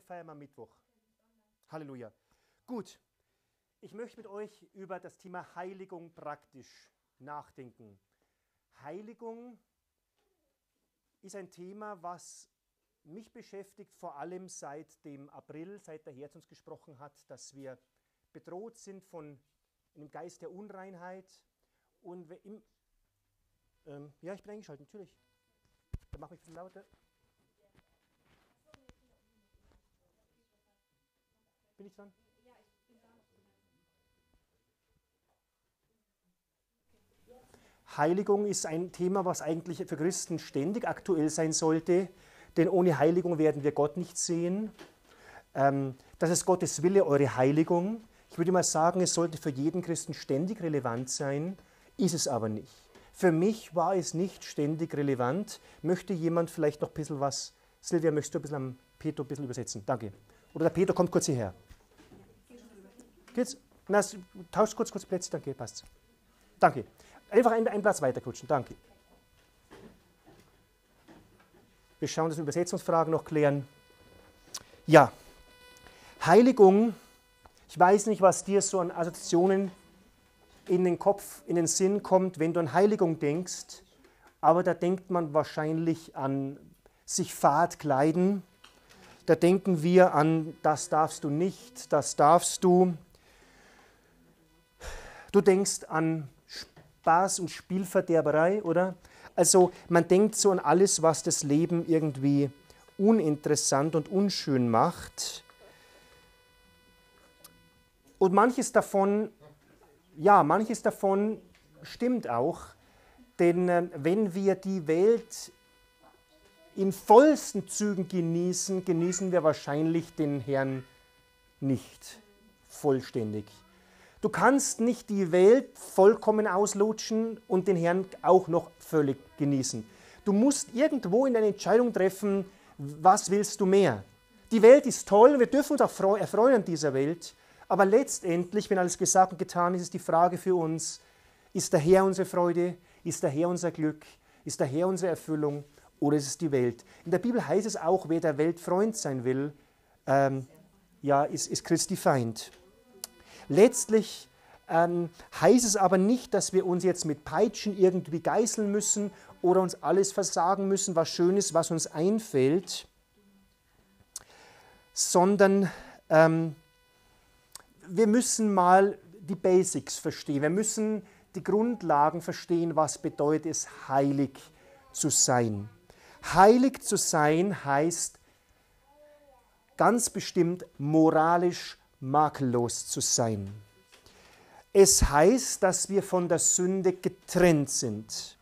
feiern wir am Mittwoch. Halleluja. Gut, ich möchte mit euch über das Thema Heiligung praktisch nachdenken. Heiligung ist ein Thema, was mich beschäftigt, vor allem seit dem April, seit der Herr zu uns gesprochen hat, dass wir bedroht sind von einem Geist der Unreinheit. Und im, ähm, ja, ich bin eingeschaltet, natürlich. Dann mache ich ein bisschen lauter. Bin ich dran? Heiligung ist ein Thema, was eigentlich für Christen ständig aktuell sein sollte, denn ohne Heiligung werden wir Gott nicht sehen. Ähm, das ist Gottes Wille, eure Heiligung. Ich würde mal sagen, es sollte für jeden Christen ständig relevant sein, ist es aber nicht. Für mich war es nicht ständig relevant. Möchte jemand vielleicht noch ein bisschen was, Silvia, möchtest du ein bisschen am Peter ein bisschen übersetzen? Danke. Oder der Peter kommt kurz hierher. Geht's? Na, tausch kurz, kurz Plätze, danke, passt. Danke. Einfach einen, einen Platz weiterkutschen, danke. Wir schauen, dass wir Übersetzungsfragen noch klären. Ja, Heiligung, ich weiß nicht, was dir so an Assoziationen in den Kopf, in den Sinn kommt, wenn du an Heiligung denkst, aber da denkt man wahrscheinlich an sich fad kleiden, da denken wir an, das darfst du nicht, das darfst du. Du denkst an Spaß und Spielverderberei, oder? Also man denkt so an alles, was das Leben irgendwie uninteressant und unschön macht. Und manches davon, ja, manches davon stimmt auch, denn äh, wenn wir die Welt in vollsten Zügen genießen, genießen wir wahrscheinlich den Herrn nicht vollständig. Du kannst nicht die Welt vollkommen auslutschen und den Herrn auch noch völlig genießen. Du musst irgendwo in eine Entscheidung treffen, was willst du mehr? Die Welt ist toll, wir dürfen uns auch erfreuen an dieser Welt, aber letztendlich, wenn alles gesagt und getan ist, ist die Frage für uns, ist der Herr unsere Freude, ist der Herr unser Glück, ist der Herr unsere Erfüllung oder ist es die Welt? In der Bibel heißt es auch, wer der Welt Freund sein will, ähm, ja, ist, ist Christi Feind. Letztlich ähm, heißt es aber nicht, dass wir uns jetzt mit Peitschen irgendwie geißeln müssen oder uns alles versagen müssen, was schön ist, was uns einfällt, sondern ähm, wir müssen mal die Basics verstehen. Wir müssen die Grundlagen verstehen, was bedeutet es, heilig zu sein. Heilig zu sein heißt ganz bestimmt moralisch makellos zu sein. Es heißt, dass wir von der Sünde getrennt sind.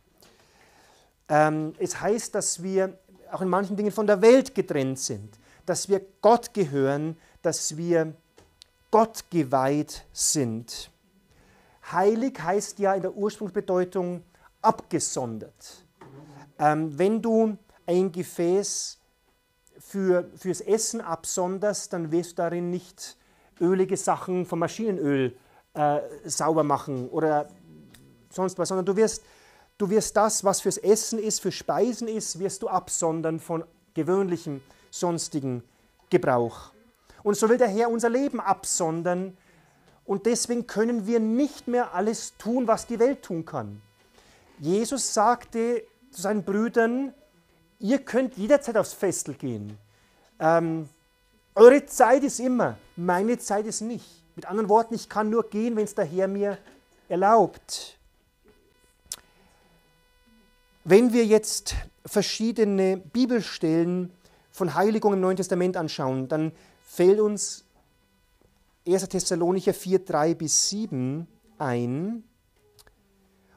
Ähm, es heißt, dass wir auch in manchen Dingen von der Welt getrennt sind, dass wir Gott gehören, dass wir Gott geweiht sind. Heilig heißt ja in der Ursprungsbedeutung abgesondert. Ähm, wenn du ein Gefäß für, fürs Essen absonderst, dann wirst du darin nicht ölige Sachen vom Maschinenöl äh, sauber machen oder sonst was, sondern du wirst, du wirst das, was fürs Essen ist, für Speisen ist, wirst du absondern von gewöhnlichem sonstigen Gebrauch. Und so will der Herr unser Leben absondern und deswegen können wir nicht mehr alles tun, was die Welt tun kann. Jesus sagte zu seinen Brüdern, ihr könnt jederzeit aufs Festel gehen. Ähm, eure Zeit ist immer, meine Zeit ist nicht. Mit anderen Worten, ich kann nur gehen, wenn es der Herr mir erlaubt. Wenn wir jetzt verschiedene Bibelstellen von Heiligung im Neuen Testament anschauen, dann fällt uns 1. Thessalonicher 4, 3 bis 7 ein,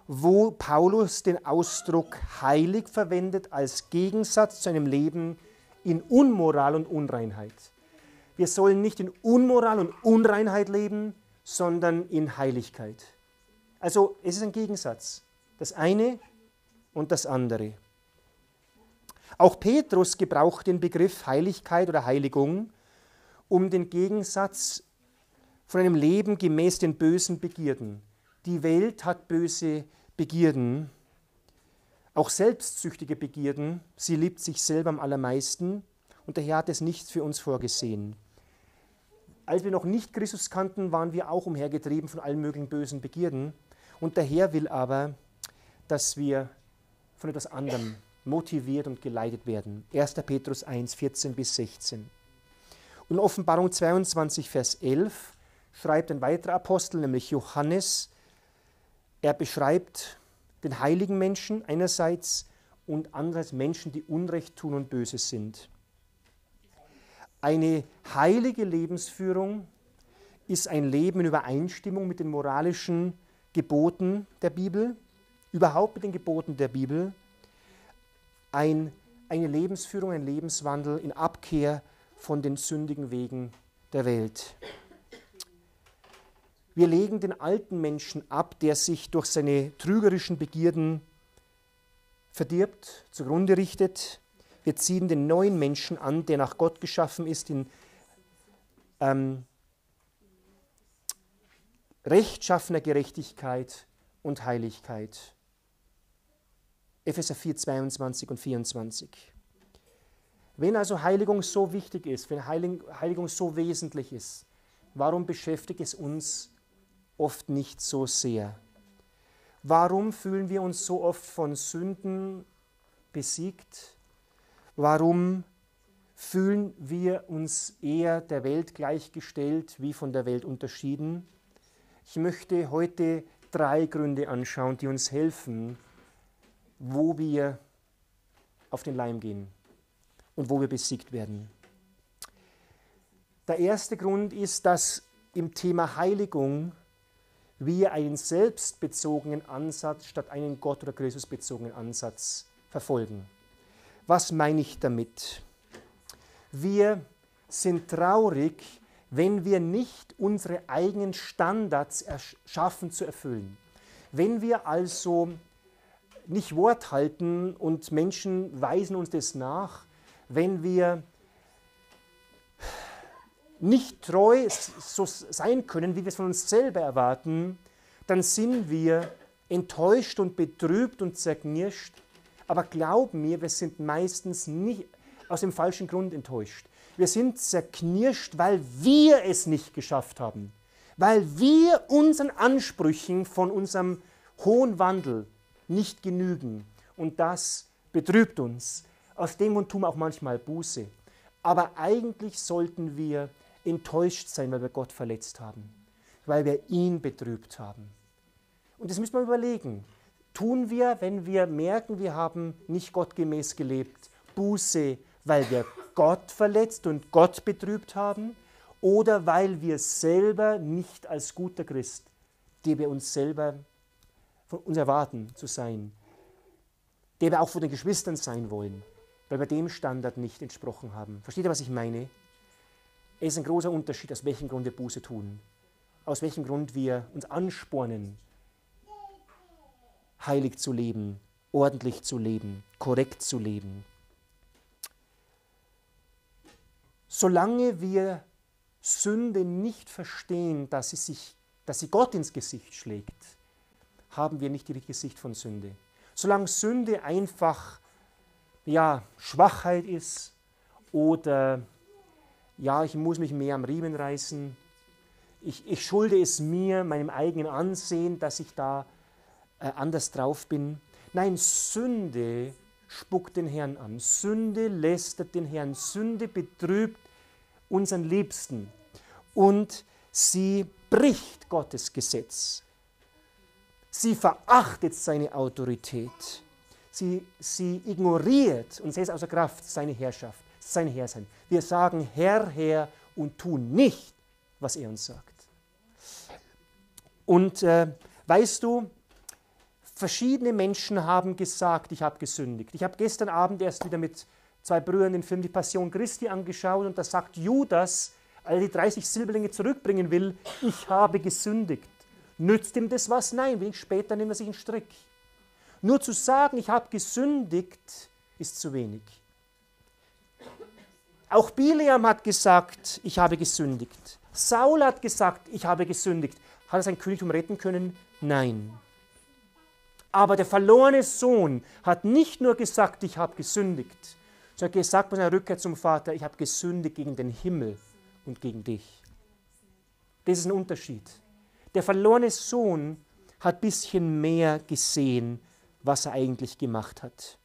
wo Paulus den Ausdruck heilig verwendet als Gegensatz zu einem Leben in Unmoral und Unreinheit. Wir sollen nicht in Unmoral und Unreinheit leben, sondern in Heiligkeit. Also es ist ein Gegensatz. Das eine und das andere. Auch Petrus gebraucht den Begriff Heiligkeit oder Heiligung, um den Gegensatz von einem Leben gemäß den bösen Begierden. Die Welt hat böse Begierden, auch selbstsüchtige Begierden. Sie liebt sich selber am allermeisten und der Herr hat es nicht für uns vorgesehen. Als wir noch nicht Christus kannten, waren wir auch umhergetrieben von allen möglichen bösen Begierden. Und der Herr will aber, dass wir von etwas anderem motiviert und geleitet werden. 1. Petrus 1, 14 bis 16. Und Offenbarung 22, Vers 11 schreibt ein weiterer Apostel, nämlich Johannes. Er beschreibt den heiligen Menschen einerseits und andererseits Menschen, die Unrecht tun und böse sind. Eine heilige Lebensführung ist ein Leben in Übereinstimmung mit den moralischen Geboten der Bibel, überhaupt mit den Geboten der Bibel. Ein, eine Lebensführung, ein Lebenswandel in Abkehr von den sündigen Wegen der Welt. Wir legen den alten Menschen ab, der sich durch seine trügerischen Begierden verdirbt, zugrunde richtet. Wir ziehen den neuen Menschen an, der nach Gott geschaffen ist, in ähm, rechtschaffener Gerechtigkeit und Heiligkeit. Epheser 4, 22 und 24. Wenn also Heiligung so wichtig ist, wenn Heiligung so wesentlich ist, warum beschäftigt es uns oft nicht so sehr? Warum fühlen wir uns so oft von Sünden besiegt? Warum fühlen wir uns eher der Welt gleichgestellt wie von der Welt unterschieden? Ich möchte heute drei Gründe anschauen, die uns helfen, wo wir auf den Leim gehen und wo wir besiegt werden. Der erste Grund ist, dass im Thema Heiligung wir einen selbstbezogenen Ansatz statt einen Gott- oder Christusbezogenen Ansatz verfolgen. Was meine ich damit? Wir sind traurig, wenn wir nicht unsere eigenen Standards schaffen zu erfüllen. Wenn wir also nicht Wort halten und Menschen weisen uns das nach, wenn wir nicht treu so sein können, wie wir es von uns selber erwarten, dann sind wir enttäuscht und betrübt und zerknirscht aber glaub mir, wir sind meistens nicht aus dem falschen Grund enttäuscht. Wir sind zerknirscht, weil wir es nicht geschafft haben. Weil wir unseren Ansprüchen von unserem hohen Wandel nicht genügen. Und das betrübt uns. Aus dem Grund tun wir auch manchmal Buße. Aber eigentlich sollten wir enttäuscht sein, weil wir Gott verletzt haben. Weil wir ihn betrübt haben. Und das müssen wir überlegen tun wir, wenn wir merken, wir haben nicht gottgemäß gelebt, Buße, weil wir Gott verletzt und Gott betrübt haben oder weil wir selber nicht als guter Christ, der wir uns selber von uns erwarten zu sein, der wir auch von den Geschwistern sein wollen, weil wir dem Standard nicht entsprochen haben. Versteht ihr, was ich meine? Es ist ein großer Unterschied, aus welchem Grund wir Buße tun, aus welchem Grund wir uns anspornen, heilig zu leben, ordentlich zu leben, korrekt zu leben. Solange wir Sünde nicht verstehen, dass sie, sich, dass sie Gott ins Gesicht schlägt, haben wir nicht die Gesicht von Sünde. Solange Sünde einfach ja, Schwachheit ist oder ja, ich muss mich mehr am Riemen reißen, ich, ich schulde es mir, meinem eigenen Ansehen, dass ich da äh, anders drauf bin. Nein, Sünde spuckt den Herrn an. Sünde lästert den Herrn. Sünde betrübt unseren Liebsten. Und sie bricht Gottes Gesetz. Sie verachtet seine Autorität. Sie, sie ignoriert und setzt außer Kraft seine Herrschaft, sein Herrsein. Wir sagen Herr, Herr und tun nicht, was er uns sagt. Und äh, weißt du, Verschiedene Menschen haben gesagt, ich habe gesündigt. Ich habe gestern Abend erst wieder mit zwei Brüdern den Film Die Passion Christi angeschaut und da sagt Judas, er die 30 Silberlinge zurückbringen will, ich habe gesündigt. Nützt ihm das was? Nein, wenig später nimmt er sich einen Strick. Nur zu sagen, ich habe gesündigt, ist zu wenig. Auch Bileam hat gesagt, ich habe gesündigt. Saul hat gesagt, ich habe gesündigt. Hat er sein Königtum retten können? Nein. Aber der verlorene Sohn hat nicht nur gesagt, ich habe gesündigt, sondern sagt bei seiner Rückkehr zum Vater, ich habe gesündigt gegen den Himmel und gegen dich. Das ist ein Unterschied. Der verlorene Sohn hat ein bisschen mehr gesehen, was er eigentlich gemacht hat.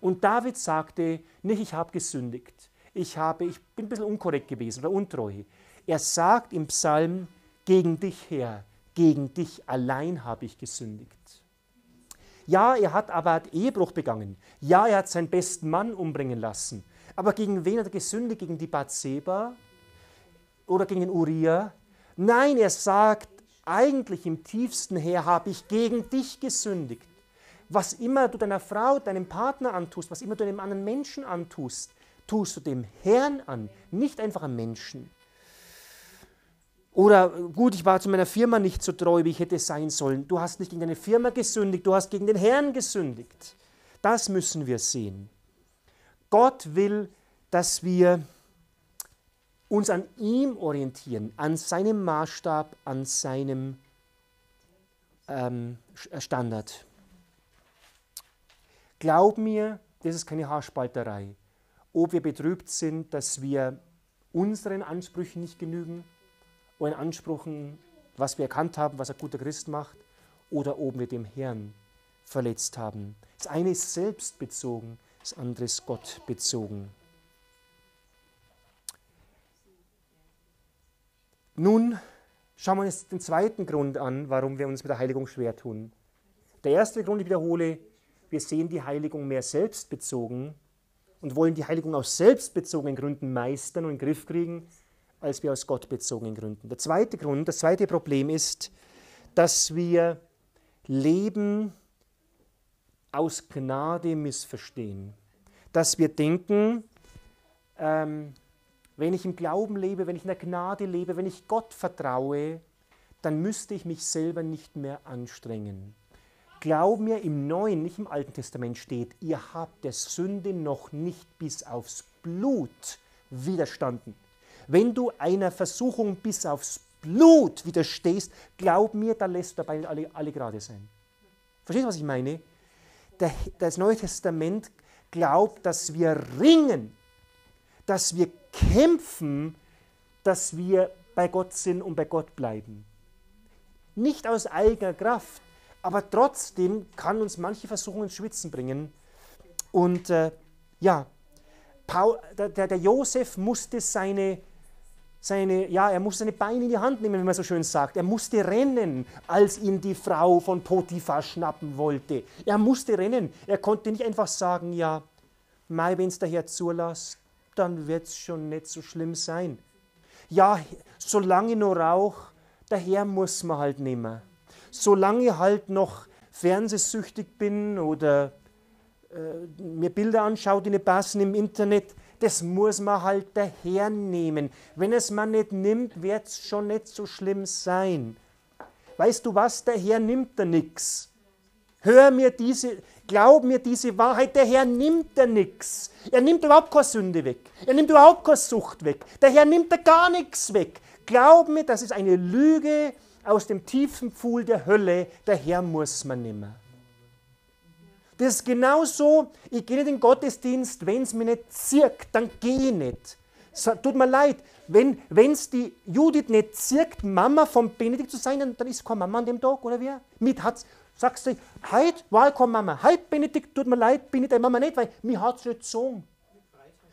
Und David sagte nicht, ich habe gesündigt, ich, habe, ich bin ein bisschen unkorrekt gewesen oder untreu. Er sagt im Psalm, gegen dich her, gegen dich allein habe ich gesündigt. Ja, er hat aber Ehebruch begangen. Ja, er hat seinen besten Mann umbringen lassen. Aber gegen wen hat er gesündigt? Gegen die Bathseba oder gegen Uriah? Nein, er sagt, eigentlich im tiefsten her habe ich gegen dich gesündigt. Was immer du deiner Frau, deinem Partner antust, was immer du einem anderen Menschen antust, tust du dem Herrn an, nicht einfach einem Menschen. Oder gut, ich war zu meiner Firma nicht so treu, wie ich hätte sein sollen. Du hast nicht gegen deine Firma gesündigt, du hast gegen den Herrn gesündigt. Das müssen wir sehen. Gott will, dass wir uns an ihm orientieren, an seinem Maßstab, an seinem ähm, Standard. Glaub mir, das ist keine Haarspalterei. Ob wir betrübt sind, dass wir unseren Ansprüchen nicht genügen, oder in Ansprüchen, was wir erkannt haben, was ein guter Christ macht, oder ob wir dem Herrn verletzt haben. Das eine ist selbstbezogen, das andere ist gottbezogen. Nun schauen wir uns den zweiten Grund an, warum wir uns mit der Heiligung schwer tun. Der erste Grund, ich wiederhole, wir sehen die Heiligung mehr selbstbezogen und wollen die Heiligung aus selbstbezogenen Gründen meistern und in den Griff kriegen, als wir aus Gott bezogenen Gründen. Der zweite Grund, das zweite Problem ist, dass wir Leben aus Gnade missverstehen. Dass wir denken, ähm, wenn ich im Glauben lebe, wenn ich in der Gnade lebe, wenn ich Gott vertraue, dann müsste ich mich selber nicht mehr anstrengen. Glaub mir, im Neuen, nicht im Alten Testament steht, ihr habt der Sünde noch nicht bis aufs Blut widerstanden. Wenn du einer Versuchung bis aufs Blut widerstehst, glaub mir, da lässt dabei alle, alle gerade sein. Verstehst du, was ich meine? das Neue Testament glaubt, dass wir ringen, dass wir kämpfen, dass wir bei Gott sind und bei Gott bleiben. Nicht aus eigener Kraft, aber trotzdem kann uns manche Versuchungen ins Schwitzen bringen. Und äh, ja, Paul, der, der Josef musste seine seine, ja, er musste seine Beine in die Hand nehmen, wie man so schön sagt. Er musste rennen, als ihn die Frau von Potiphar schnappen wollte. Er musste rennen. Er konnte nicht einfach sagen, ja, Mai, wenn es der Herr zulässt, dann wird es schon nicht so schlimm sein. Ja, solange nur Rauch, der Herr muss man halt nehmen. Solange ich halt noch fernsehsüchtig bin oder äh, mir Bilder anschaue, die nicht passen im Internet, das muss man halt dahernehmen. Wenn es man nicht nimmt, wird es schon nicht so schlimm sein. Weißt du was, der Herr nimmt da nichts. Hör mir diese, glaub mir diese Wahrheit, der Herr nimmt da nichts. Er nimmt überhaupt keine Sünde weg. Er nimmt überhaupt keine Sucht weg. Der Herr nimmt da gar nichts weg. Glaub mir, das ist eine Lüge aus dem tiefen Pfuhl der Hölle. Der Herr muss man nehmen. Das ist genauso, ich gehe nicht in den Gottesdienst, wenn es mir nicht zirkt, dann gehe ich nicht. Tut mir leid, wenn es die Judith nicht zirkt, Mama von Benedikt zu sein, dann ist keine Mama an dem Tag, oder wie? Mit hat's, sagst du, heute war ich keine Mama, heute Benedikt, tut mir leid, bin ich deine Mama nicht, weil mir hat es nicht gezogen.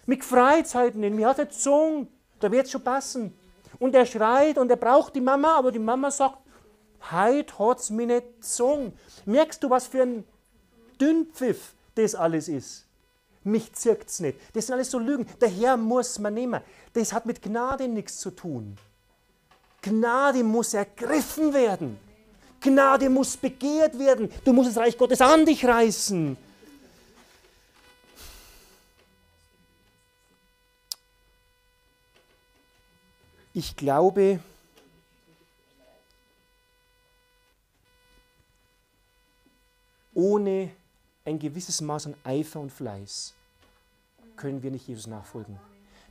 Mich freut es halt nicht, mir hat es nicht gezogen, da wird es schon passen. Und er schreit und er braucht die Mama, aber die Mama sagt, heute hat es mich nicht gezogen. Merkst du, was für ein Dünnpfiff das alles ist. Mich zirkt es nicht. Das sind alles so Lügen. Der Herr muss man nehmen. Das hat mit Gnade nichts zu tun. Gnade muss ergriffen werden. Gnade muss begehrt werden. Du musst das Reich Gottes an dich reißen. Ich glaube, ohne gewisses Maß an Eifer und Fleiß können wir nicht Jesus nachfolgen.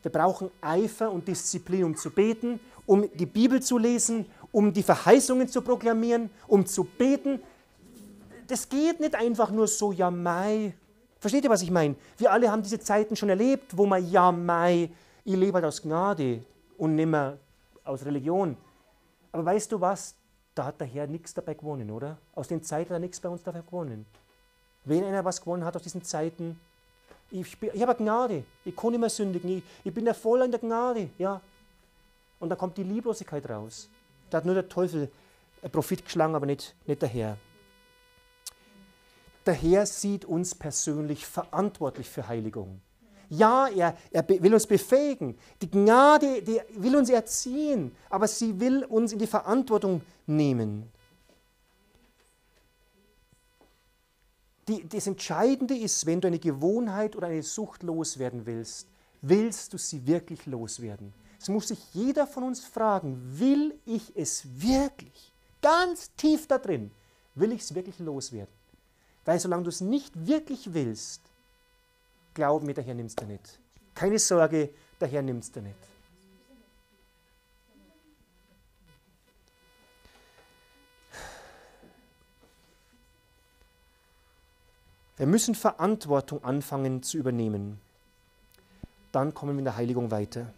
Wir brauchen Eifer und Disziplin, um zu beten, um die Bibel zu lesen, um die Verheißungen zu proklamieren, um zu beten. Das geht nicht einfach nur so, ja, Mai, Versteht ihr, was ich meine? Wir alle haben diese Zeiten schon erlebt, wo man ja, mei, ich lebe halt aus Gnade und nicht mehr aus Religion. Aber weißt du was? Da hat der Herr nichts dabei gewonnen, oder? Aus den Zeiten hat er nichts bei uns dabei gewonnen. Wenn einer was gewonnen hat aus diesen Zeiten, ich, ich habe Gnade, ich kann nicht mehr sündigen, ich, ich bin ja voll in der Gnade, ja. Und dann kommt die Lieblosigkeit raus. Da hat nur der Teufel Profit geschlagen, aber nicht, nicht der Herr. Der Herr sieht uns persönlich verantwortlich für Heiligung. Ja, er, er will uns befähigen. Die Gnade die will uns erziehen, aber sie will uns in die Verantwortung nehmen. Die, das Entscheidende ist, wenn du eine Gewohnheit oder eine Sucht loswerden willst, willst du sie wirklich loswerden? Es muss sich jeder von uns fragen, will ich es wirklich? Ganz tief da drin, will ich es wirklich loswerden? Weil solange du es nicht wirklich willst, glaub mir, der Herr nimmt es dir nicht. Keine Sorge, der Herr nimmt es dir nicht. Wir müssen Verantwortung anfangen zu übernehmen. Dann kommen wir in der Heiligung weiter.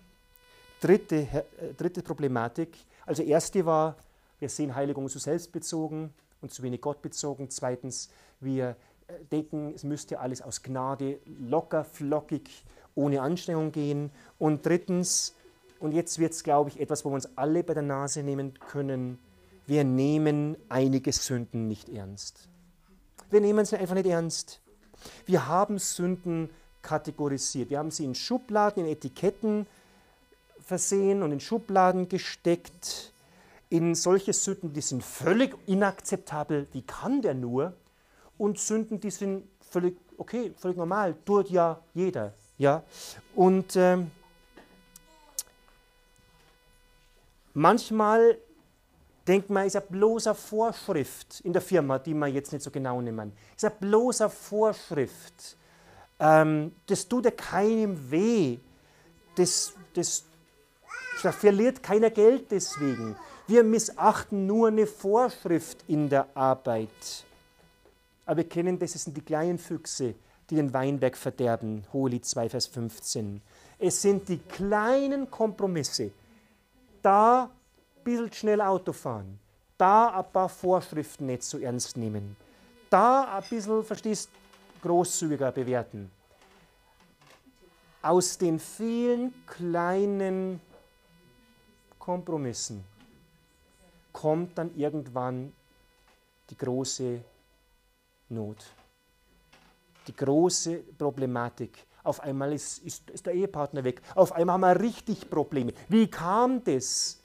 Dritte, äh, dritte Problematik. Also erste war, wir sehen Heiligung zu selbstbezogen und zu wenig gottbezogen. Zweitens, wir äh, denken, es müsste alles aus Gnade locker, flockig, ohne Anstrengung gehen. Und drittens, und jetzt wird es, glaube ich, etwas, wo wir uns alle bei der Nase nehmen können, wir nehmen einige Sünden nicht ernst. Wir nehmen sie einfach nicht ernst. Wir haben Sünden kategorisiert. Wir haben sie in Schubladen, in Etiketten versehen und in Schubladen gesteckt. In solche Sünden, die sind völlig inakzeptabel. Wie kann der nur? Und Sünden, die sind völlig okay, völlig normal. Tut ja jeder. Ja? Und ähm, manchmal denkt man, ist eine bloße Vorschrift in der Firma, die man jetzt nicht so genau nehmen. Ist eine bloße Vorschrift. Ähm, das tut ja keinem weh. Das, das, da verliert keiner Geld deswegen. Wir missachten nur eine Vorschrift in der Arbeit. Aber wir kennen, das sind die kleinen Füchse, die den Weinberg verderben. Hohelied 2, Vers 15. Es sind die kleinen Kompromisse. Da bisschen schnell Auto fahren, da ein paar Vorschriften nicht so ernst nehmen, da ein bisschen, verstehst, großzügiger bewerten. Aus den vielen kleinen Kompromissen kommt dann irgendwann die große Not, die große Problematik. Auf einmal ist, ist, ist der Ehepartner weg, auf einmal haben wir richtig Probleme. Wie kam das?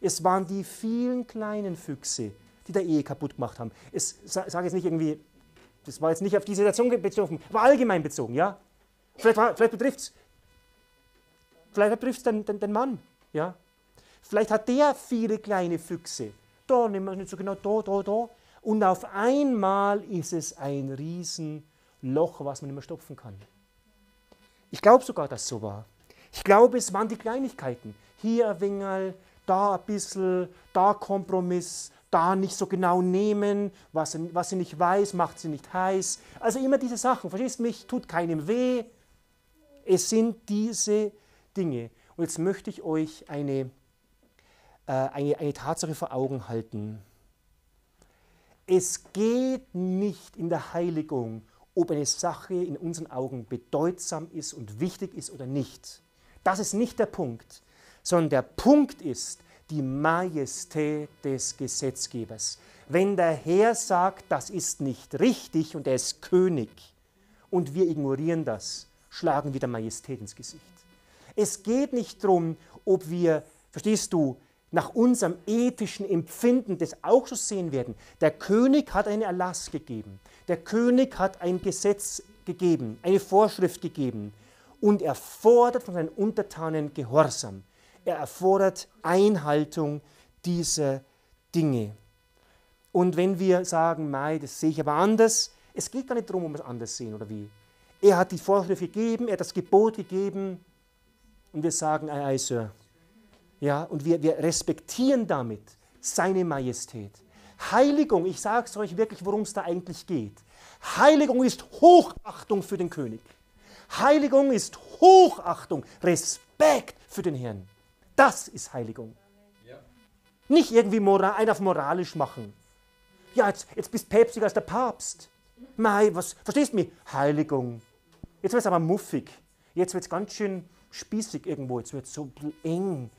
Es waren die vielen kleinen Füchse, die der Ehe kaputt gemacht haben. Ich sage jetzt nicht irgendwie, das war jetzt nicht auf die Situation bezogen, war allgemein bezogen, ja? Vielleicht, vielleicht betrifft es vielleicht betrifft den, den, den Mann, ja? Vielleicht hat der viele kleine Füchse. Da nehmen wir es nicht so genau, da, da, da. Und auf einmal ist es ein Riesenloch, was man nicht mehr stopfen kann. Ich glaube sogar, dass es so war. Ich glaube, es waren die Kleinigkeiten. Hier ein Wingerl, da ein bisschen, da Kompromiss, da nicht so genau nehmen, was, sie, was sie nicht weiß, macht sie nicht heiß. Also immer diese Sachen, verstehst mich, tut keinem weh. Es sind diese Dinge. Und jetzt möchte ich euch eine, äh, eine, eine Tatsache vor Augen halten. Es geht nicht in der Heiligung, ob eine Sache in unseren Augen bedeutsam ist und wichtig ist oder nicht. Das ist nicht der Punkt sondern der Punkt ist die Majestät des Gesetzgebers. Wenn der Herr sagt, das ist nicht richtig und er ist König und wir ignorieren das, schlagen wir der Majestät ins Gesicht. Es geht nicht darum, ob wir, verstehst du, nach unserem ethischen Empfinden das auch so sehen werden. Der König hat einen Erlass gegeben. Der König hat ein Gesetz gegeben, eine Vorschrift gegeben. Und er fordert von seinen Untertanen Gehorsam. Er erfordert Einhaltung dieser Dinge. Und wenn wir sagen, Mai, das sehe ich aber anders, es geht gar nicht darum, ob wir es anders sehen oder wie. Er hat die Vorschrift gegeben, er hat das Gebot gegeben und wir sagen, ei, ei, Sir. Ja, und wir, wir respektieren damit seine Majestät. Heiligung, ich sage es euch wirklich, worum es da eigentlich geht. Heiligung ist Hochachtung für den König. Heiligung ist Hochachtung, Respekt für den Herrn. Das ist Heiligung. Ja. Nicht irgendwie moral, einen auf moralisch machen. Ja, jetzt, jetzt bist du päpstlicher als der Papst. Mei, was, verstehst du mich? Heiligung. Jetzt wird es aber muffig. Jetzt wird es ganz schön spießig irgendwo. Jetzt wird es so eng.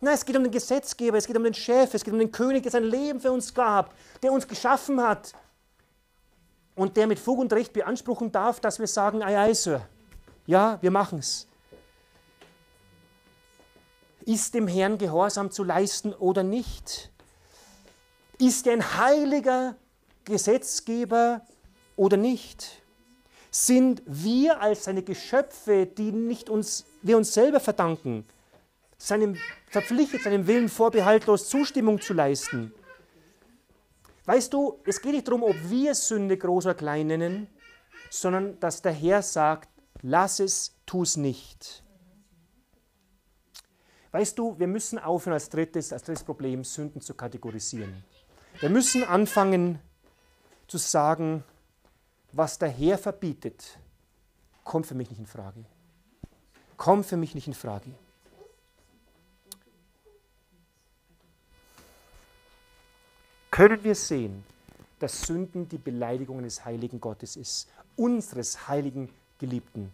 Nein, es geht um den Gesetzgeber, es geht um den Chef, es geht um den König, der sein Leben für uns gab, der uns geschaffen hat und der mit Fug und Recht beanspruchen darf, dass wir sagen, ei, ei, Sir. Ja, wir machen es. Ist dem Herrn Gehorsam zu leisten oder nicht? Ist er ein heiliger Gesetzgeber oder nicht? Sind wir als seine Geschöpfe, die nicht uns, wir uns selber verdanken, seinem, verpflichtet, seinem Willen vorbehaltlos Zustimmung zu leisten? Weißt du, es geht nicht darum, ob wir Sünde groß oder klein nennen, sondern dass der Herr sagt, lass es, tu es nicht. Weißt du, wir müssen aufhören als drittes, als drittes Problem Sünden zu kategorisieren. Wir müssen anfangen zu sagen, was der Herr verbietet, kommt für mich nicht in Frage. Kommt für mich nicht in Frage. Können wir sehen, dass Sünden die Beleidigung des heiligen Gottes ist, unseres heiligen Geliebten?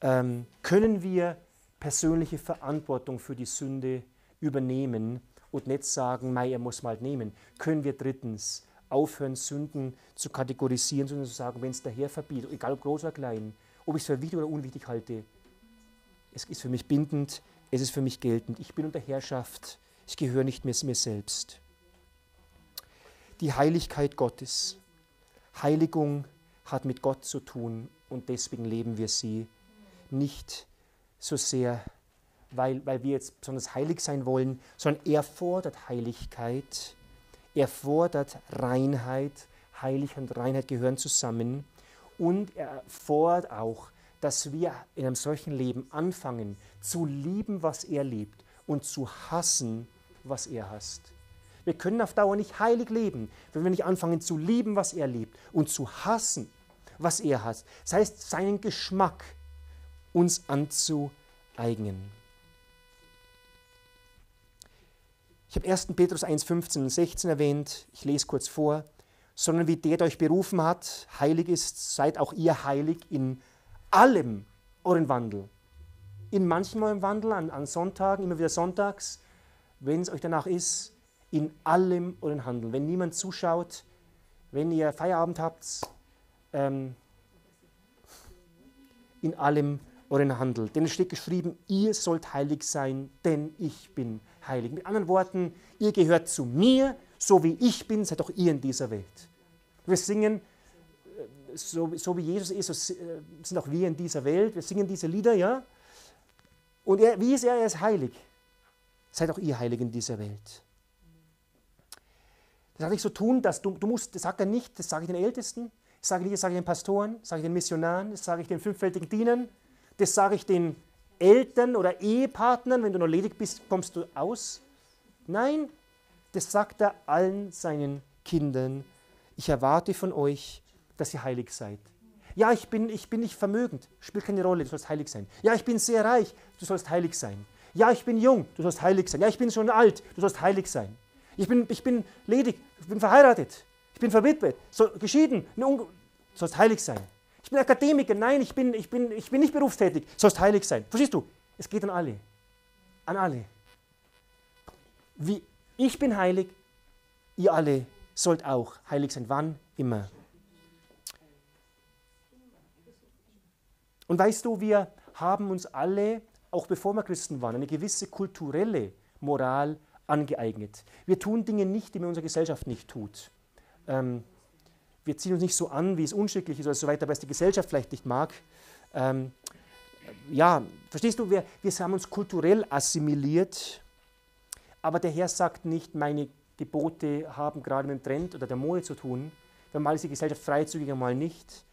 Ähm, können wir persönliche Verantwortung für die Sünde übernehmen und nicht sagen, Mei, er muss mal nehmen. Können wir drittens aufhören, Sünden zu kategorisieren, sondern zu sagen, wenn es der Herr verbietet, egal ob groß oder klein, ob ich es für wichtig oder unwichtig halte, es ist für mich bindend, es ist für mich geltend. Ich bin unter Herrschaft, ich gehöre nicht mehr mir selbst. Die Heiligkeit Gottes. Heiligung hat mit Gott zu tun und deswegen leben wir sie nicht so sehr, weil, weil wir jetzt besonders heilig sein wollen, sondern er fordert Heiligkeit, er fordert Reinheit, Heiligkeit und Reinheit gehören zusammen und er fordert auch, dass wir in einem solchen Leben anfangen zu lieben, was er liebt und zu hassen, was er hasst. Wir können auf Dauer nicht heilig leben, wenn wir nicht anfangen zu lieben, was er liebt und zu hassen, was er hasst. Das heißt, seinen Geschmack uns anzueignen. Ich habe 1. Petrus 1, 15 und 16 erwähnt, ich lese kurz vor, sondern wie der, der euch berufen hat, heilig ist, seid auch ihr heilig in allem euren Wandel. In manchem eurem Wandel, an, an Sonntagen, immer wieder sonntags, wenn es euch danach ist, in allem euren Handeln. Wenn niemand zuschaut, wenn ihr Feierabend habt, ähm, in allem euren Handel. Denn es steht geschrieben, ihr sollt heilig sein, denn ich bin heilig. Mit anderen Worten, ihr gehört zu mir, so wie ich bin, seid auch ihr in dieser Welt. Wir singen, äh, so, so wie Jesus ist, so äh, sind auch wir in dieser Welt. Wir singen diese Lieder, ja. Und er, wie ist er? Er ist heilig. Seid auch ihr heilig in dieser Welt. Das hat nicht so tun, dass du, du musst, das sagt er nicht, das sage ich den Ältesten, das sage ich, das sage ich den Pastoren, das sage ich den Missionaren, das sage ich den fünffältigen Dienern, das sage ich den Eltern oder Ehepartnern, wenn du noch ledig bist, kommst du aus. Nein, das sagt er allen seinen Kindern. Ich erwarte von euch, dass ihr heilig seid. Ja, ich bin, ich bin nicht vermögend, spielt keine Rolle, du sollst heilig sein. Ja, ich bin sehr reich, du sollst heilig sein. Ja, ich bin jung, du sollst heilig sein. Ja, ich bin schon alt, du sollst heilig sein. Ich bin, ich bin ledig, ich bin verheiratet, ich bin verwitwet, so, geschieden, du sollst heilig sein. Ich bin Akademiker. Nein, ich bin, ich bin, ich bin nicht berufstätig. Sollst heilig sein. Verstehst du? Es geht an alle. An alle. Wie ich bin heilig, ihr alle sollt auch heilig sein. Wann? Immer. Und weißt du, wir haben uns alle, auch bevor wir Christen waren, eine gewisse kulturelle Moral angeeignet. Wir tun Dinge nicht, die man in unserer Gesellschaft nicht tut. Ähm, wir ziehen uns nicht so an, wie es unschicklich ist oder so weiter, weil es die Gesellschaft vielleicht nicht mag. Ähm, ja, verstehst du, wir, wir haben uns kulturell assimiliert, aber der Herr sagt nicht, meine Gebote haben gerade mit dem Trend oder der Mode zu tun, weil mal ist die Gesellschaft freizügig, mal nicht,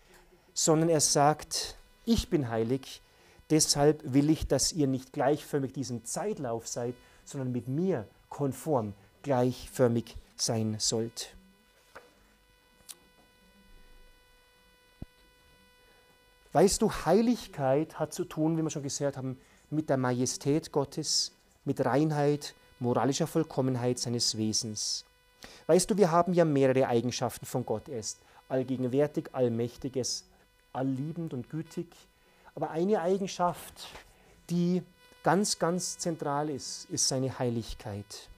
sondern er sagt, ich bin heilig, deshalb will ich, dass ihr nicht gleichförmig diesem Zeitlauf seid, sondern mit mir konform gleichförmig sein sollt. Weißt du, Heiligkeit hat zu tun, wie wir schon gesagt haben, mit der Majestät Gottes, mit Reinheit, moralischer Vollkommenheit seines Wesens. Weißt du, wir haben ja mehrere Eigenschaften von Gott. Er ist allgegenwärtig, allmächtig, allliebend und gütig. Aber eine Eigenschaft, die ganz, ganz zentral ist, ist seine Heiligkeit.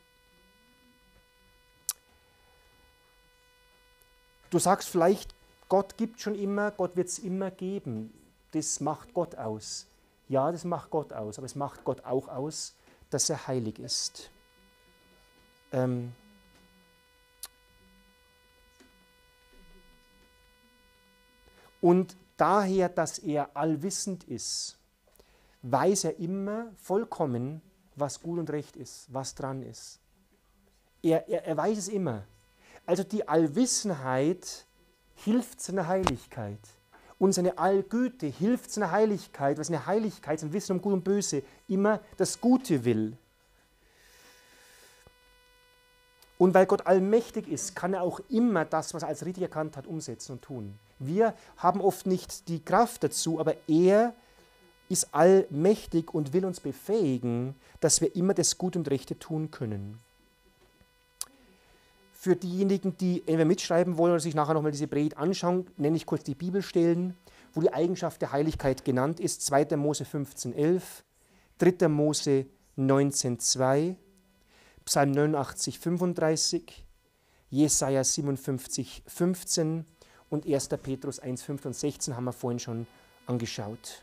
Du sagst vielleicht, Gott gibt schon immer, Gott wird es immer geben. Das macht Gott aus. Ja, das macht Gott aus, aber es macht Gott auch aus, dass er heilig ist. Ähm Und daher, dass er allwissend ist, weiß er immer vollkommen, was gut und recht ist, was dran ist. Er, er, er weiß es immer. Also die Allwissenheit hilft seiner Heiligkeit. Und seine Allgüte hilft seiner Heiligkeit, weil seine Heiligkeit, sein Wissen um Gut und Böse immer das Gute will. Und weil Gott allmächtig ist, kann er auch immer das, was er als richtig erkannt hat, umsetzen und tun. Wir haben oft nicht die Kraft dazu, aber er ist allmächtig und will uns befähigen, dass wir immer das Gute und Rechte tun können. Für diejenigen, die entweder mitschreiben wollen oder sich nachher nochmal diese Predigt anschauen, nenne ich kurz die Bibelstellen, wo die Eigenschaft der Heiligkeit genannt ist. 2. Mose 15,11, 3. Mose 19,2, Psalm 89, 35, Jesaja 57, 15 und 1. Petrus 1, 5 und 16 haben wir vorhin schon angeschaut.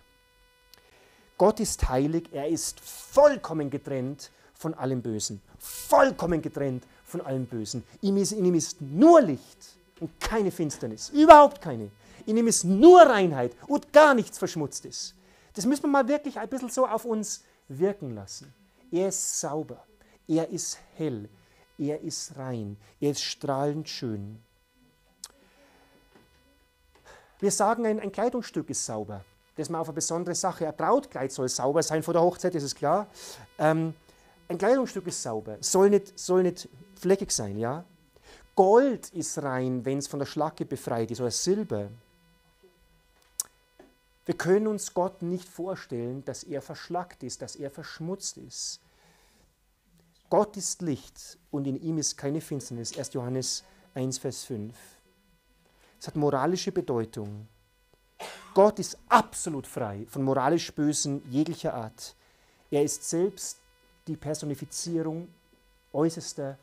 Gott ist heilig, er ist vollkommen getrennt von allem Bösen. Vollkommen getrennt von allem Bösen. In ihm ist nur Licht und keine Finsternis. Überhaupt keine. In ihm ist nur Reinheit und gar nichts Verschmutztes. Das müssen wir mal wirklich ein bisschen so auf uns wirken lassen. Er ist sauber. Er ist hell. Er ist rein. Er ist strahlend schön. Wir sagen, ein, ein Kleidungsstück ist sauber. Das ist mal auf eine besondere Sache. Ein Brautkleid soll sauber sein vor der Hochzeit, das ist klar. Ähm, ein Kleidungsstück ist sauber, soll nicht, soll nicht fleckig sein, ja? Gold ist rein, wenn es von der Schlacke befreit ist, oder Silber. Wir können uns Gott nicht vorstellen, dass er verschlackt ist, dass er verschmutzt ist. Gott ist Licht und in ihm ist keine Finsternis. 1. Johannes 1, Vers 5. Es hat moralische Bedeutung. Gott ist absolut frei von moralisch Bösen jeglicher Art. Er ist selbst die Personifizierung äußerster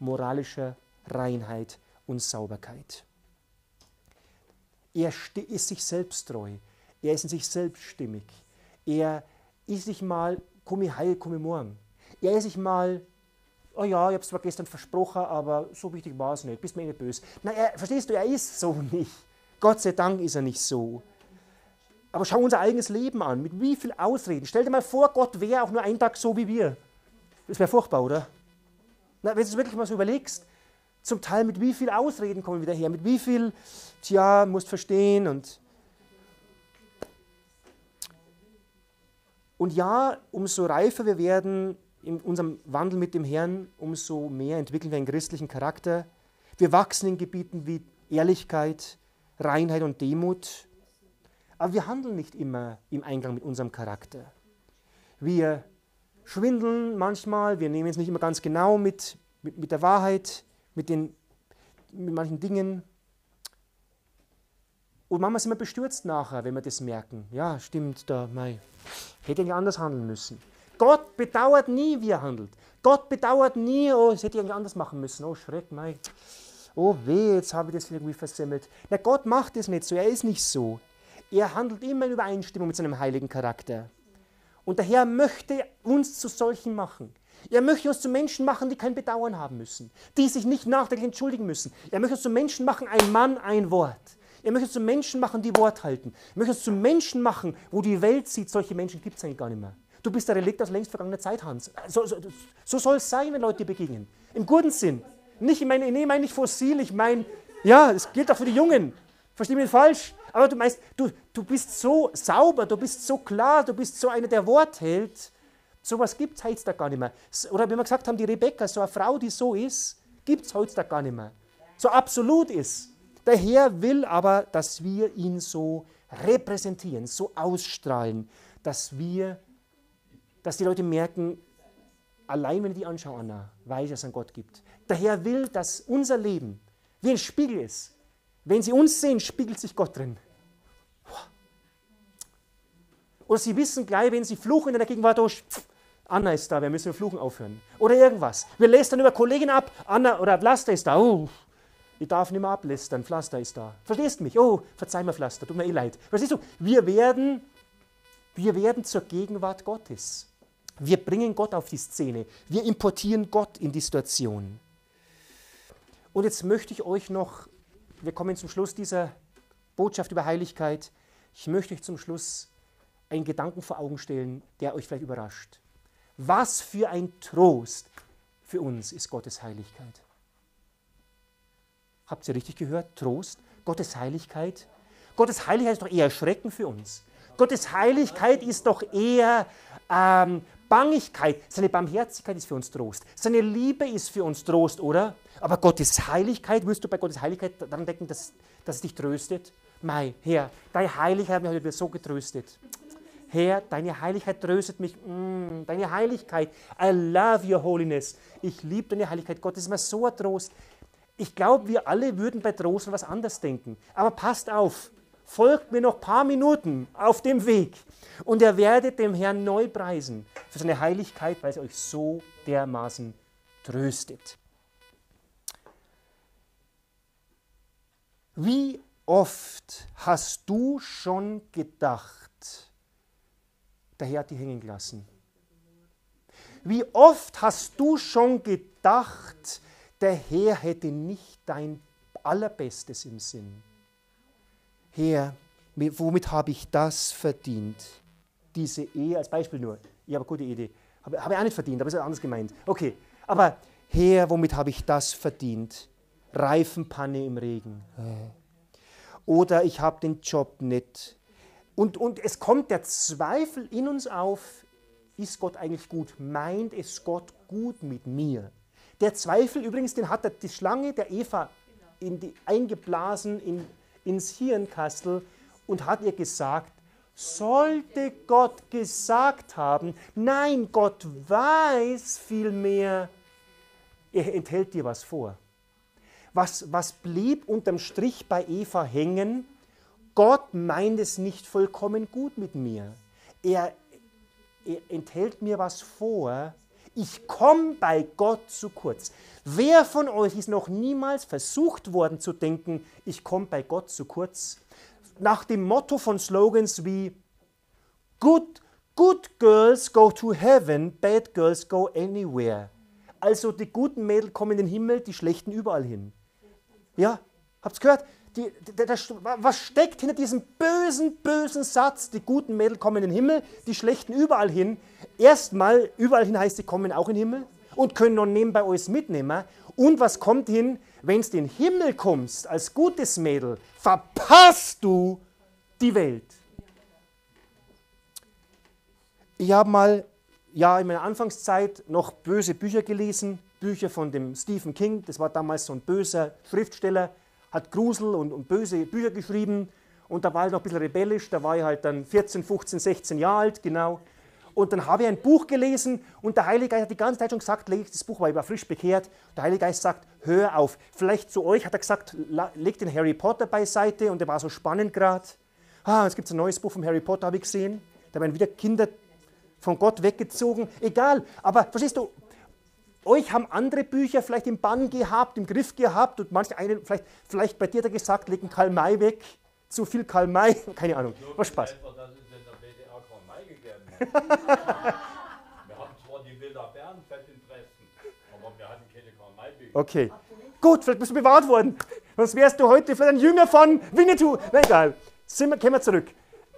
moralischer Reinheit und Sauberkeit. Er ist sich selbst treu. Er ist in sich selbst stimmig. Er ist nicht mal, komm ich heil, komm ich morgen. Er ist nicht mal, oh ja, ich habe es zwar gestern versprochen, aber so wichtig war es nicht, bist mir eh nicht böse. Nein, er, verstehst du, er ist so nicht. Gott sei Dank ist er nicht so. Aber schau unser eigenes Leben an, mit wie viel Ausreden. Stell dir mal vor, Gott wäre auch nur einen Tag so wie wir. Das wäre furchtbar, oder? Wenn du es wirklich mal so überlegst, zum Teil mit wie viel Ausreden kommen wir wieder her, mit wie viel, tja, musst verstehen und. Und ja, umso reifer wir werden in unserem Wandel mit dem Herrn, umso mehr entwickeln wir einen christlichen Charakter. Wir wachsen in Gebieten wie Ehrlichkeit, Reinheit und Demut. Aber wir handeln nicht immer im Einklang mit unserem Charakter. Wir schwindeln manchmal, wir nehmen es nicht immer ganz genau mit, mit, mit der Wahrheit, mit, den, mit manchen Dingen. Und manchmal sind wir bestürzt nachher, wenn wir das merken. Ja, stimmt, da, mei, hätte ich anders handeln müssen. Gott bedauert nie, wie er handelt. Gott bedauert nie, oh, das hätte ich irgendwie anders machen müssen. Oh, Schreck, mei. Oh weh, jetzt habe ich das irgendwie versemmelt. Na, Gott macht es nicht so, er ist nicht so. Er handelt immer in Übereinstimmung mit seinem heiligen Charakter. Und der Herr möchte uns zu solchen machen. Er möchte uns zu Menschen machen, die kein Bedauern haben müssen, die sich nicht nachträglich entschuldigen müssen. Er möchte uns zu Menschen machen, ein Mann, ein Wort. Er möchte uns zu Menschen machen, die Wort halten. Er möchte uns zu Menschen machen, wo die Welt sieht, solche Menschen gibt es eigentlich gar nicht mehr. Du bist der Relikt aus längst vergangener Zeit, Hans. So, so, so soll es sein, wenn Leute dir begegnen. Im guten Sinn. Nicht, ich meine, nee, meine nicht fossil, ich meine, ja, es gilt auch für die Jungen. Versteh mich falsch. Aber du meinst, du, du bist so sauber, du bist so klar, du bist so einer, der Wort hält. Sowas gibt es heutzutage gar nicht mehr. Oder wie wir gesagt haben, die Rebecca, so eine Frau, die so ist, gibt es heutzutage gar nicht mehr. So absolut ist. Der Herr will aber, dass wir ihn so repräsentieren, so ausstrahlen, dass wir, dass die Leute merken, allein wenn ich die anschaue, Anna, weiß dass es einen Gott gibt. Der Herr will, dass unser Leben wie ein Spiegel ist. Wenn sie uns sehen, spiegelt sich Gott drin. Oder sie wissen gleich, wenn sie fluchen in der Gegenwart, oh, Anna ist da, wir müssen Fluchen aufhören. Oder irgendwas. Wir lästern über Kollegen ab, Anna oder Pflaster ist da, oh, ich darf nicht mehr ablästern, Pflaster ist da. Verstehst mich? Oh, verzeih mir Pflaster, tut mir eh leid. Verstehst du? Wir werden, wir werden zur Gegenwart Gottes. Wir bringen Gott auf die Szene. Wir importieren Gott in die Situation. Und jetzt möchte ich euch noch, wir kommen zum Schluss dieser Botschaft über Heiligkeit, ich möchte euch zum Schluss einen Gedanken vor Augen stellen, der euch vielleicht überrascht. Was für ein Trost für uns ist Gottes Heiligkeit. Habt ihr richtig gehört? Trost, Gottes Heiligkeit. Gottes Heiligkeit ist doch eher Schrecken für uns. Gottes Heiligkeit ist doch eher ähm, Bangigkeit. Seine Barmherzigkeit ist für uns Trost. Seine Liebe ist für uns Trost, oder? Aber Gottes Heiligkeit, wirst du bei Gottes Heiligkeit daran denken, dass, dass es dich tröstet? Mei, Herr, deine Heiligkeit hat mich heute wieder so getröstet. Herr, deine Heiligkeit tröstet mich. Mm, deine Heiligkeit. I love your holiness. Ich liebe deine Heiligkeit. Gott ist mir so ein Trost. Ich glaube, wir alle würden bei Trost was anderes denken. Aber passt auf. Folgt mir noch ein paar Minuten auf dem Weg. Und ihr werdet dem Herrn neu preisen für seine Heiligkeit, weil sie euch so dermaßen tröstet. Wie oft hast du schon gedacht, der Herr hat die hängen gelassen. Wie oft hast du schon gedacht, der Herr hätte nicht dein Allerbestes im Sinn? Herr, womit habe ich das verdient? Diese Ehe, als Beispiel nur. Ich habe eine gute Idee. Habe, habe ich auch nicht verdient, aber ist anders gemeint. Okay, aber Herr, womit habe ich das verdient? Reifenpanne im Regen. Oder ich habe den Job nicht. Und, und es kommt der Zweifel in uns auf, ist Gott eigentlich gut? Meint es Gott gut mit mir? Der Zweifel übrigens, den hat die Schlange der Eva in die, eingeblasen in, ins Hirnkastel und hat ihr gesagt, sollte Gott gesagt haben, nein, Gott weiß vielmehr, er enthält dir was vor. Was, was blieb unterm Strich bei Eva hängen? Gott meint es nicht vollkommen gut mit mir. Er, er enthält mir was vor. Ich komme bei Gott zu kurz. Wer von euch ist noch niemals versucht worden zu denken, ich komme bei Gott zu kurz? Nach dem Motto von Slogans wie Good, good girls go to heaven, bad girls go anywhere. Also die guten Mädel kommen in den Himmel, die schlechten überall hin. Ja, habt's gehört? Die, die, das, was steckt hinter diesem bösen, bösen Satz? Die guten Mädel kommen in den Himmel, die schlechten überall hin. Erstmal, überall hin heißt, sie kommen auch in den Himmel und können noch nebenbei alles mitnehmen. Und was kommt hin? Wenn du in den Himmel kommst als gutes Mädel, verpasst du die Welt. Ich habe mal ja, in meiner Anfangszeit noch böse Bücher gelesen, Bücher von dem Stephen King, das war damals so ein böser Schriftsteller, hat Grusel und, und böse Bücher geschrieben und da war ich noch ein bisschen rebellisch, da war ich halt dann 14, 15, 16 Jahre alt, genau. Und dann habe ich ein Buch gelesen und der Heilige Geist hat die ganze Zeit schon gesagt, leg das Buch, weil ich war frisch bekehrt. Der Heilige Geist sagt, hör auf. Vielleicht zu euch hat er gesagt, leg den Harry Potter beiseite und der war so spannend gerade. Ah, es gibt ein neues Buch von Harry Potter, habe ich gesehen. Da werden wieder Kinder von Gott weggezogen. Egal, aber verstehst du, euch haben andere Bücher vielleicht im Bann gehabt, im Griff gehabt und manche einen, vielleicht, vielleicht bei dir er gesagt, leg einen Karl May weg, zu viel Karl May, keine Ahnung, war Spaß. Einfach, dass es in der BDR Karl May gegeben hat. wir haben zwar die Wilder Bärenfett in Dresden, aber wir hatten keine Karl May Bücher. Okay, gut, vielleicht bist du bewahrt worden, sonst wärst du heute vielleicht ein Jünger von Winnetou. Na egal, Sind wir, kommen wir zurück.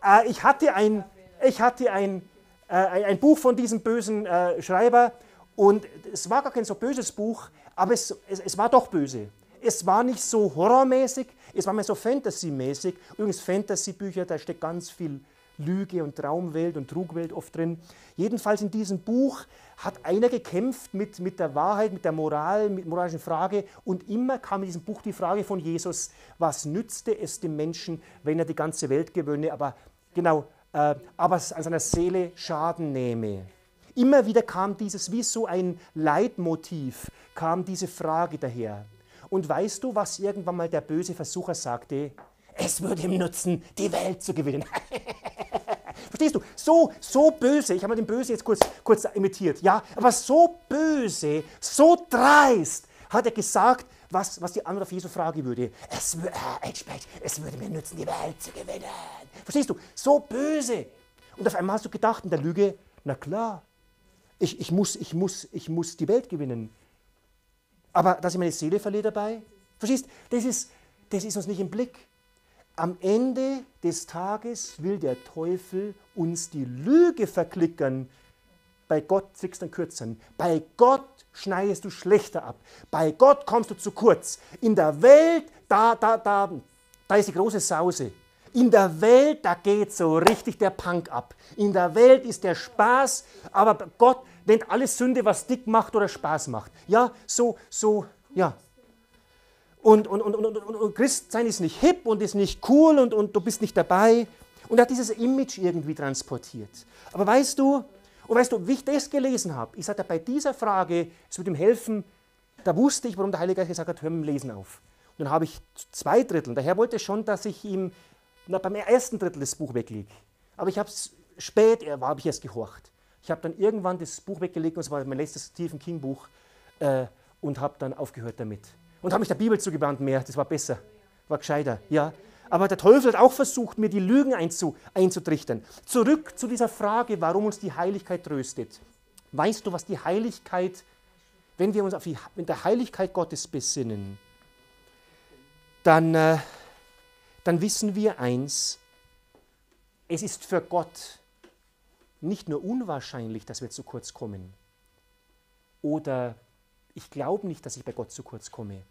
Äh, ich hatte ein, ich hatte ein, äh, ein Buch von diesem bösen äh, Schreiber, und es war gar kein so böses Buch, aber es, es, es war doch böse. Es war nicht so horrormäßig, es war mehr so Fantasy-mäßig. Übrigens, Fantasy-Bücher, da steckt ganz viel Lüge und Traumwelt und Trugwelt oft drin. Jedenfalls in diesem Buch hat einer gekämpft mit, mit der Wahrheit, mit der Moral, mit moralischen Frage und immer kam in diesem Buch die Frage von Jesus, was nützte es dem Menschen, wenn er die ganze Welt gewönne, aber genau, äh, aber an seiner Seele Schaden nehme. Immer wieder kam dieses, wie so ein Leitmotiv, kam diese Frage daher. Und weißt du, was irgendwann mal der böse Versucher sagte? Es würde ihm nutzen, die Welt zu gewinnen. Verstehst du? So, so böse, ich habe mal den Böse jetzt kurz, kurz imitiert, ja, aber so böse, so dreist hat er gesagt, was, was die andere auf Jesu fragen würde. Es, äh, es würde mir nützen, die Welt zu gewinnen. Verstehst du? So böse. Und auf einmal hast du gedacht in der Lüge, na klar, ich, ich, muss, ich, muss, ich muss die Welt gewinnen. Aber dass ich meine Seele verliere dabei? Verstehst das ist, das ist uns nicht im Blick. Am Ende des Tages will der Teufel uns die Lüge verklickern. Bei Gott kriegst du einen kürzeren. Bei Gott schneidest du schlechter ab. Bei Gott kommst du zu kurz. In der Welt, da, da, da, da ist die große Sause. In der Welt, da geht so richtig der Punk ab. In der Welt ist der Spaß, aber Gott nennt alles Sünde, was dick macht oder Spaß macht. Ja, so, so, ja. Und, und, und, und, und, Christsein ist nicht hip und ist nicht cool und, und du bist nicht dabei. Und er hat dieses Image irgendwie transportiert. Aber weißt du, und weißt du, wie ich das gelesen habe, ich sagte, bei dieser Frage, es würde ihm helfen, da wusste ich, warum der Heilige Geist gesagt hat, hör mit dem Lesen auf. Und dann habe ich zwei Drittel. Der Herr wollte schon, dass ich ihm na, beim ersten Drittel das Buch weglege. Aber ich habe es spät, habe ich erst gehorcht. Ich habe dann irgendwann das Buch weggelegt, und es war mein letztes Stephen King Buch, äh, und habe dann aufgehört damit. Und habe mich der Bibel zugewandt mehr, das war besser, war gescheiter, ja. Aber der Teufel hat auch versucht, mir die Lügen einzu, einzutrichtern. Zurück zu dieser Frage, warum uns die Heiligkeit tröstet. Weißt du, was die Heiligkeit, wenn wir uns auf die, in der Heiligkeit Gottes besinnen, dann, äh, dann wissen wir eins, es ist für Gott nicht nur unwahrscheinlich, dass wir zu kurz kommen oder ich glaube nicht, dass ich bei Gott zu kurz komme,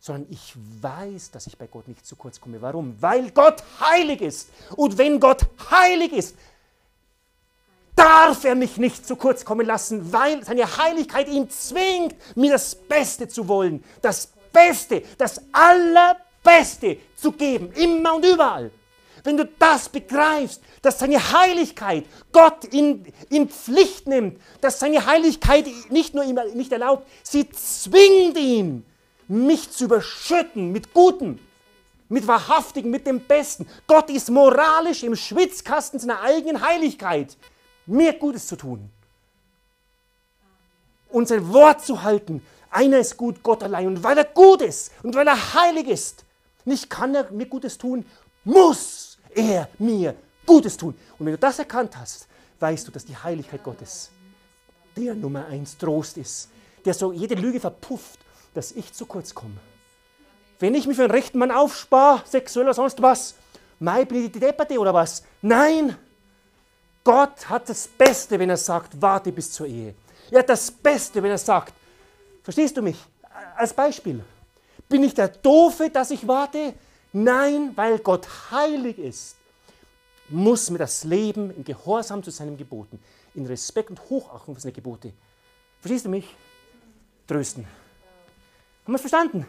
sondern ich weiß, dass ich bei Gott nicht zu kurz komme. Warum? Weil Gott heilig ist. Und wenn Gott heilig ist, darf er mich nicht zu kurz kommen lassen, weil seine Heiligkeit ihn zwingt, mir das Beste zu wollen, das Beste, das Allerbeste zu geben, immer und überall. Wenn du das begreifst, dass seine Heiligkeit Gott in, in Pflicht nimmt, dass seine Heiligkeit nicht nur ihm nicht erlaubt, sie zwingt ihn, mich zu überschütten mit Gutem, mit Wahrhaftigen, mit dem Besten. Gott ist moralisch im Schwitzkasten seiner eigenen Heiligkeit, mir Gutes zu tun. Und sein Wort zu halten. Einer ist gut, Gott allein. Und weil er gut ist und weil er heilig ist, nicht kann er mir Gutes tun, muss er mir Gutes tun. Und wenn du das erkannt hast, weißt du, dass die Heiligkeit Gottes der Nummer eins Trost ist, der so jede Lüge verpufft dass ich zu kurz komme. Wenn ich mich für einen rechten Mann aufspare, sexuell oder sonst was, mei, bin ich die Depperte oder was? Nein! Gott hat das Beste, wenn er sagt, warte bis zur Ehe. Er hat das Beste, wenn er sagt, verstehst du mich? Als Beispiel. Bin ich der Doofe, dass ich warte? Nein, weil Gott heilig ist, muss mir das Leben im Gehorsam zu seinen Geboten, in Respekt und Hochachtung für seine Gebote, verstehst du mich? Trösten. Haben wir es verstanden?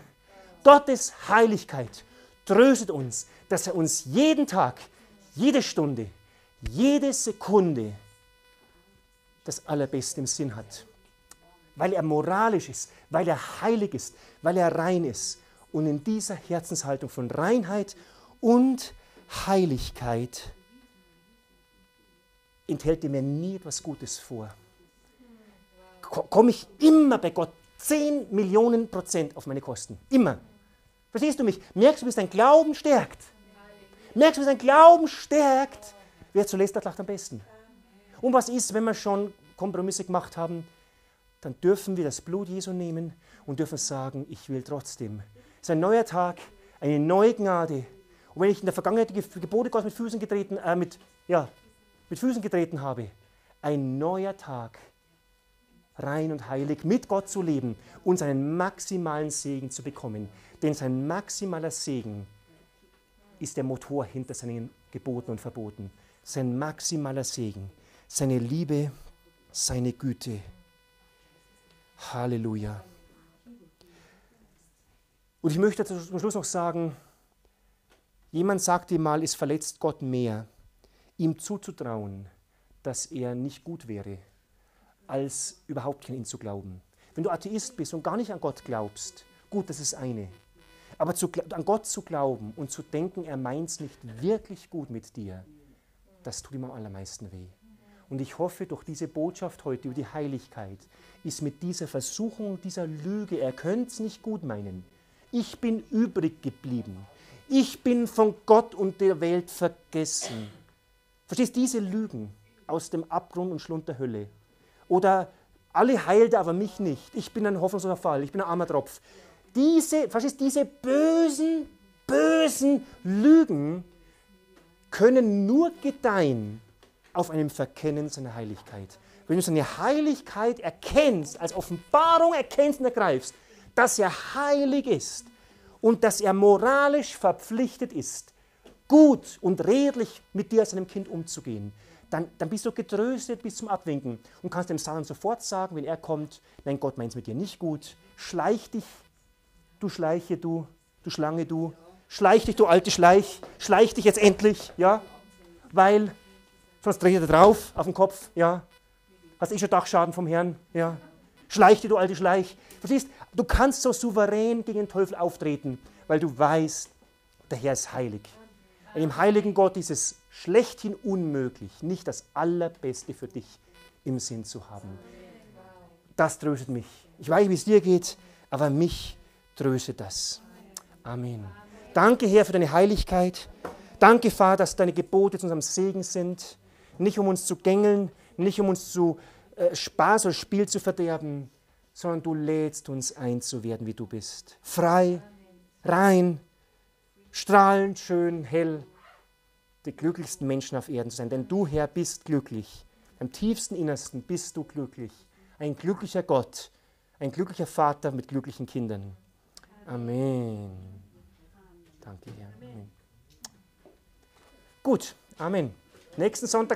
Gottes Heiligkeit tröstet uns, dass er uns jeden Tag, jede Stunde, jede Sekunde das Allerbeste im Sinn hat. Weil er moralisch ist, weil er heilig ist, weil er rein ist. Und in dieser Herzenshaltung von Reinheit und Heiligkeit enthält er mir nie etwas Gutes vor. Komme ich immer bei Gott 10 Millionen Prozent auf meine Kosten. Immer. Verstehst du mich? Merkst du, wie es dein Glauben stärkt? Merkst du, wie es dein Glauben stärkt? Wer zuletzt hat, lacht am besten. Und was ist, wenn wir schon Kompromisse gemacht haben? Dann dürfen wir das Blut Jesu nehmen und dürfen sagen, ich will trotzdem. Es ist ein neuer Tag, eine neue Gnade. Und wenn ich in der Vergangenheit die Gebote Gottes mit Füßen getreten, äh, mit, ja, mit Füßen getreten habe, ein neuer Tag rein und heilig mit Gott zu leben und seinen maximalen Segen zu bekommen. Denn sein maximaler Segen ist der Motor hinter seinen Geboten und Verboten. sein maximaler Segen, seine Liebe, seine Güte. Halleluja. Und ich möchte zum Schluss noch sagen, jemand sagte mal, es verletzt Gott mehr, ihm zuzutrauen, dass er nicht gut wäre, als überhaupt an ihn zu glauben. Wenn du Atheist bist und gar nicht an Gott glaubst, gut, das ist eine. Aber zu, an Gott zu glauben und zu denken, er meint es nicht wirklich gut mit dir, das tut ihm am allermeisten weh. Und ich hoffe, durch diese Botschaft heute über die Heiligkeit ist mit dieser Versuchung, dieser Lüge, er könnte es nicht gut meinen. Ich bin übrig geblieben. Ich bin von Gott und der Welt vergessen. Verstehst diese Lügen aus dem Abgrund und Schlund der Hölle? Oder alle heilte, aber mich nicht. Ich bin ein hoffnungsloser Fall. Ich bin ein armer Tropf. Diese, verstehst diese bösen, bösen Lügen können nur gedeihen auf einem Verkennen seiner Heiligkeit. Wenn du seine Heiligkeit erkennst, als Offenbarung erkennst und ergreifst, dass er heilig ist und dass er moralisch verpflichtet ist, gut und redlich mit dir seinem Kind umzugehen, dann, dann bist du getröstet bis zum Abwinken und kannst dem Satan sofort sagen, wenn er kommt, nein, Gott meint es mit dir nicht gut, schleich dich, du Schleiche, du, du Schlange, du, Schleich dich, du alte Schleich, schleich dich jetzt endlich, ja, weil er drauf auf den Kopf, ja. Hast eh schon Dachschaden vom Herrn, ja. Schleich dich, du alte Schleich. Verstehst? Du kannst so souverän gegen den Teufel auftreten, weil du weißt, der Herr ist heilig. Einem heiligen Gott ist es schlechthin unmöglich, nicht das Allerbeste für dich im Sinn zu haben. Das tröstet mich. Ich weiß, wie es dir geht, aber mich tröstet das. Amen. Danke, Herr, für deine Heiligkeit. Danke, Vater, dass deine Gebote zu unserem Segen sind. Nicht um uns zu gängeln, nicht um uns zu äh, Spaß oder Spiel zu verderben, sondern du lädst uns ein zu werden, wie du bist. Frei, rein, strahlend, schön, hell, die glücklichsten Menschen auf Erden zu sein. Denn du, Herr, bist glücklich. Am tiefsten Innersten bist du glücklich. Ein glücklicher Gott, ein glücklicher Vater mit glücklichen Kindern. Amen. Danke, Herr. Amen. Gut, Amen. Nächsten Sonntag.